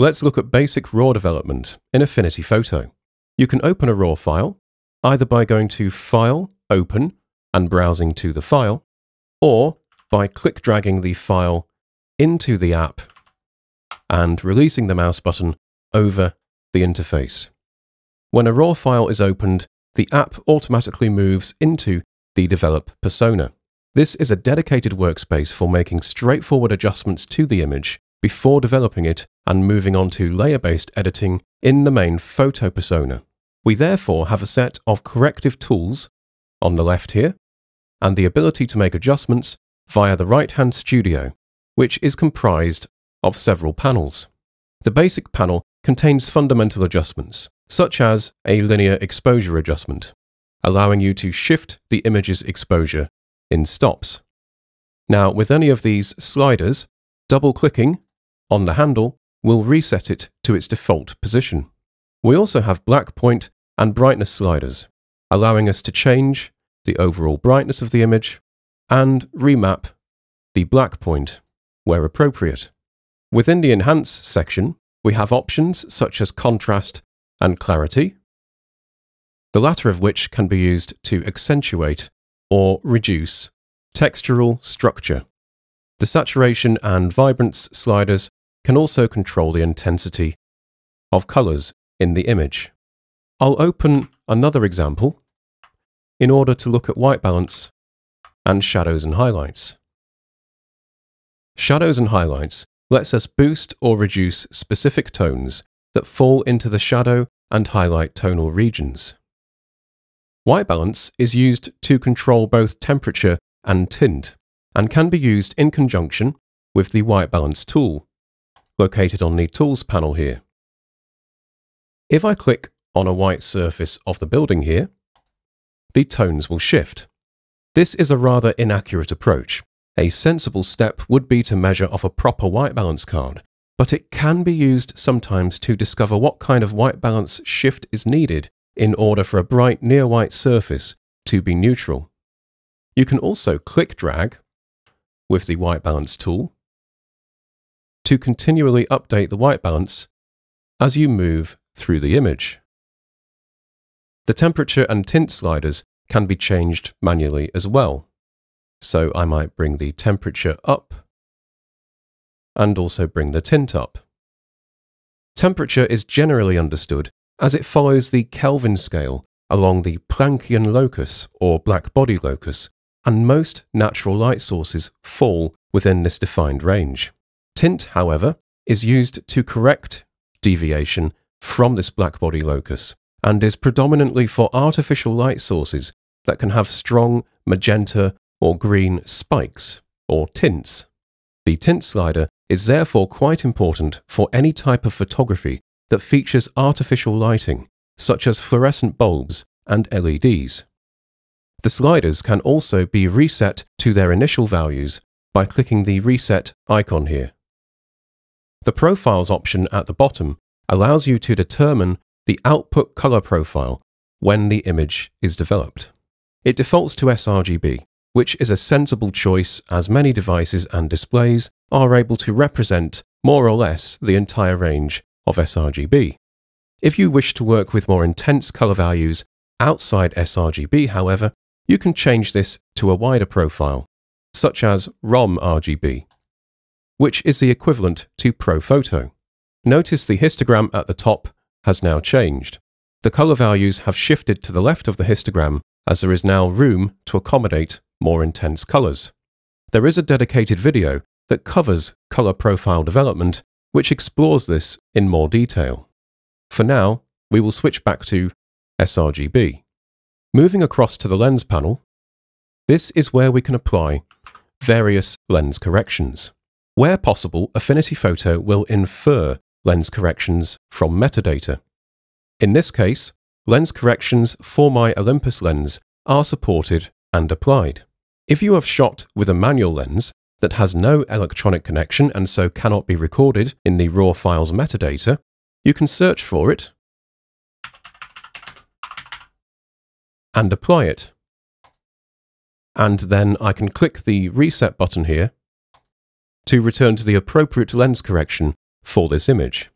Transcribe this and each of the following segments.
Let's look at basic RAW development in Affinity Photo. You can open a RAW file either by going to File, Open, and browsing to the file, or by click dragging the file into the app and releasing the mouse button over the interface. When a RAW file is opened, the app automatically moves into the Develop persona. This is a dedicated workspace for making straightforward adjustments to the image before developing it and moving on to layer-based editing in the main photo persona. We therefore have a set of corrective tools on the left here, and the ability to make adjustments via the right-hand studio, which is comprised of several panels. The basic panel contains fundamental adjustments, such as a linear exposure adjustment, allowing you to shift the image's exposure in stops. Now, with any of these sliders, double-clicking on the handle will reset it to its default position. We also have black point and brightness sliders, allowing us to change the overall brightness of the image and remap the black point where appropriate. Within the Enhance section, we have options such as contrast and clarity, the latter of which can be used to accentuate or reduce textural structure. The saturation and vibrance sliders can also control the intensity of colours in the image. I'll open another example in order to look at white balance and shadows and highlights. Shadows and highlights lets us boost or reduce specific tones that fall into the shadow and highlight tonal regions. White balance is used to control both temperature and tint, and can be used in conjunction with the white balance tool, located on the Tools panel here. If I click on a white surface of the building here, the tones will shift. This is a rather inaccurate approach. A sensible step would be to measure off a proper white balance card, but it can be used sometimes to discover what kind of white balance shift is needed in order for a bright near white surface to be neutral. You can also click drag with the white balance tool to continually update the white balance as you move through the image. The temperature and tint sliders can be changed manually as well. So I might bring the temperature up and also bring the tint up. Temperature is generally understood as it follows the Kelvin scale along the Planckian locus or black body locus, and most natural light sources fall within this defined range. Tint, however, is used to correct deviation from this black body locus and is predominantly for artificial light sources that can have strong magenta or green spikes or tints. The tint slider is therefore quite important for any type of photography that features artificial lighting, such as fluorescent bulbs and LEDs. The sliders can also be reset to their initial values by clicking the Reset icon here. The Profiles option at the bottom allows you to determine the output color profile when the image is developed. It defaults to sRGB, which is a sensible choice as many devices and displays are able to represent more or less the entire range of sRGB. If you wish to work with more intense color values outside sRGB, however, you can change this to a wider profile, such as ROMM RGB, which is the equivalent to ProPhoto. Notice the histogram at the top has now changed. The color values have shifted to the left of the histogram as there is now room to accommodate more intense colors. There is a dedicated video that covers color profile development which explores this in more detail. For now, we will switch back to sRGB. Moving across to the lens panel, this is where we can apply various lens corrections. Where possible, Affinity Photo will infer lens corrections from metadata. In this case, lens corrections for my Olympus lens are supported and applied. If you have shot with a manual lens that has no electronic connection and so cannot be recorded in the raw file's metadata, you can search for it and apply it. And then I can click the reset button here to return to the appropriate lens correction for this image.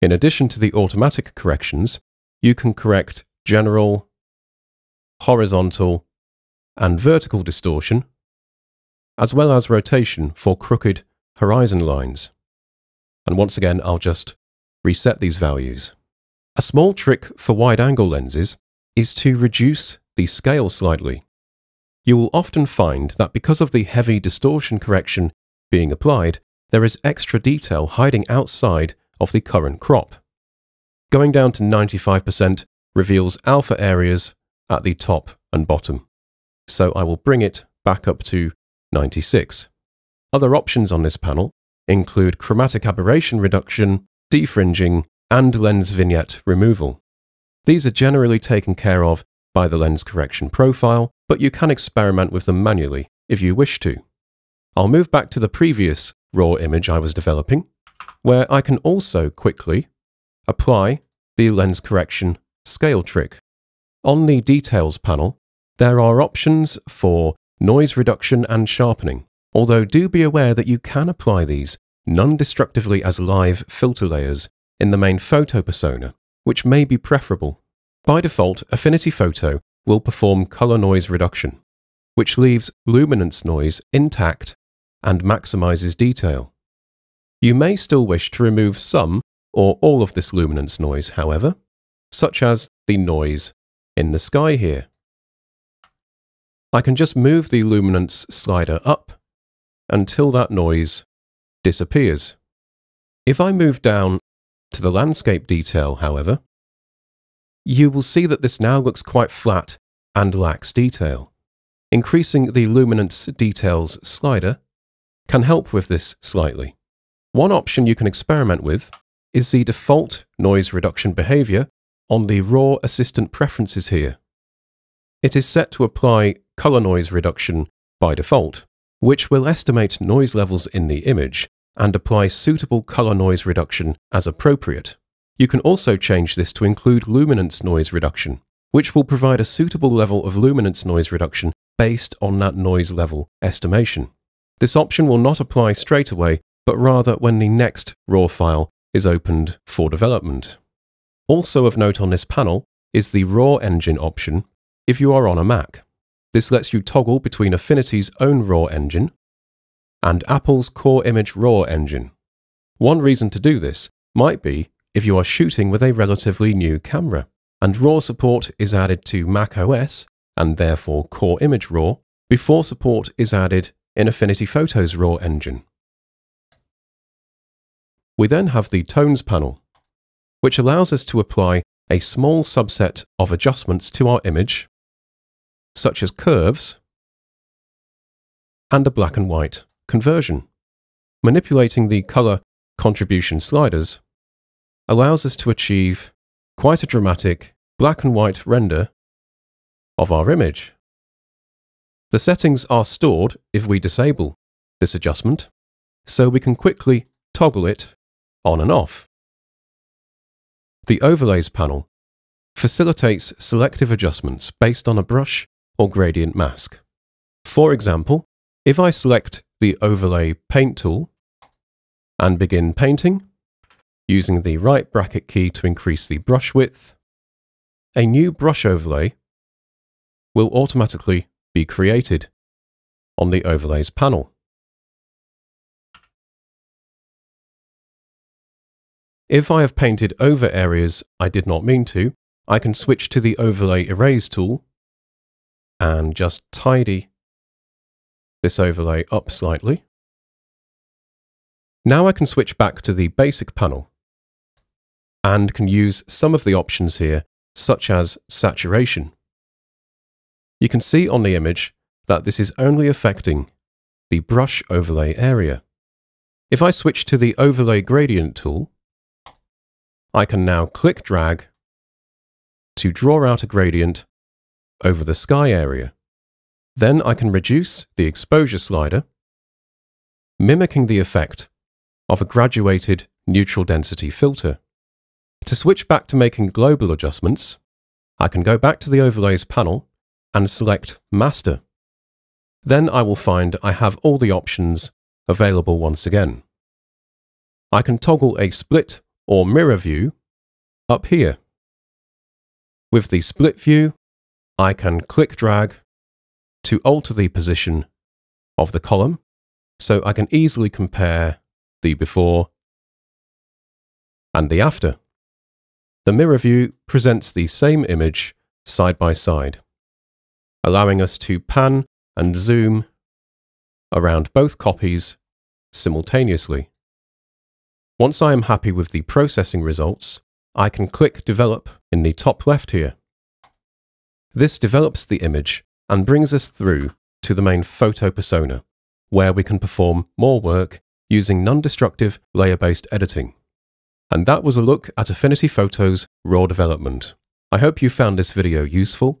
In addition to the automatic corrections, you can correct general, horizontal, and vertical distortion, as well as rotation for crooked horizon lines. And once again, I'll just reset these values. A small trick for wide angle lenses is to reduce the scale slightly. You will often find that because of the heavy distortion correction being applied, there is extra detail hiding outside of the current crop. Going down to 95% reveals alpha areas at the top and bottom. So I will bring it back up to 96. Other options on this panel include chromatic aberration reduction, defringing, and lens vignette removal. These are generally taken care of by the lens correction profile, but you can experiment with them manually if you wish to. I'll move back to the previous raw image I was developing, where I can also quickly apply the lens correction scale trick. On the details panel, there are options for noise reduction and sharpening, although do be aware that you can apply these non-destructively as live filter layers in the main photo persona, which may be preferable. By default, Affinity Photo will perform color noise reduction, which leaves luminance noise intact and maximizes detail. You may still wish to remove some or all of this luminance noise, however, such as the noise in the sky here. I can just move the luminance slider up until that noise disappears. If I move down to the landscape detail, however, you will see that this now looks quite flat and lacks detail. Increasing the luminance details slider can help with this slightly. One option you can experiment with is the default noise reduction behavior on the RAW Assistant preferences here. It is set to apply color noise reduction by default, which will estimate noise levels in the image and apply suitable color noise reduction as appropriate. You can also change this to include luminance noise reduction, which will provide a suitable level of luminance noise reduction based on that noise level estimation. This option will not apply straight away, but rather when the next RAW file is opened for development. Also of note on this panel is the RAW engine option if you are on a Mac. This lets you toggle between Affinity's own RAW engine and Apple's Core Image RAW engine. One reason to do this might be if you are shooting with a relatively new camera, and RAW support is added to Mac OS and therefore Core Image RAW before support is added in Affinity Photo's RAW engine. We then have the Tones panel, which allows us to apply a small subset of adjustments to our image, such as curves and a black and white conversion. Manipulating the color contribution sliders allows us to achieve quite a dramatic black and white render of our image. The settings are stored if we disable this adjustment, so we can quickly toggle it on and off. The Overlays panel facilitates selective adjustments based on a brush or gradient mask. For example, if I select the Overlay Paint tool and begin painting, using the right bracket key to increase the brush width, a new brush overlay will automatically be created on the Overlays panel. If I have painted over areas I did not mean to, I can switch to the Overlay Erase tool and just tidy this overlay up slightly. Now I can switch back to the basic panel and can use some of the options here, such as saturation. You can see on the image that this is only affecting the brush overlay area. If I switch to the overlay gradient tool, I can now click drag to draw out a gradient over the sky area. Then I can reduce the exposure slider, mimicking the effect of a graduated neutral density filter. To switch back to making global adjustments, I can go back to the Overlays panel and select Master. Then I will find I have all the options available once again. I can toggle a split or mirror view up here. With the split view, I can click drag to alter the position of the column so I can easily compare the before and the after. The mirror view presents the same image side by side, allowing us to pan and zoom around both copies simultaneously. Once I am happy with the processing results, I can click Develop in the top left here. This develops the image and brings us through to the main photo persona, where we can perform more work using non-destructive layer-based editing. And that was a look at Affinity Photo's raw development. I hope you found this video useful,